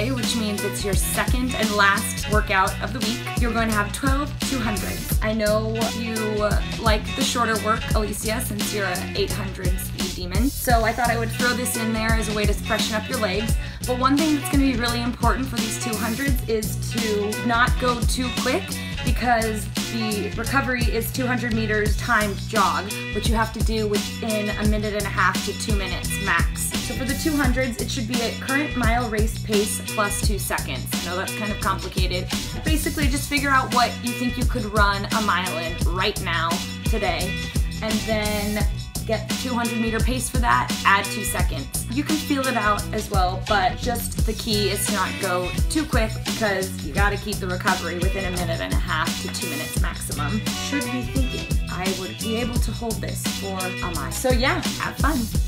it's your second and last workout of the week. You're going to have 12 200s. I know you like the shorter work, Alysia, since you're an 800 speed demon. So I thought I would throw this in there as a way to freshen up your legs. But one thing that's going to be really important for these 200s is to not go too quick because the recovery is 200 meters timed jog, which you have to do within a minute and a half to two minutes for the 200s, it should be at current mile race pace plus two seconds. I know that's kind of complicated. Basically, just figure out what you think you could run a mile in right now, today, and then get the 200 meter pace for that, add two seconds. You can feel it out as well, but just the key is to not go too quick because you gotta keep the recovery within a minute and a half to two minutes maximum. Should be thinking, I would be able to hold this for a mile. So yeah, have fun.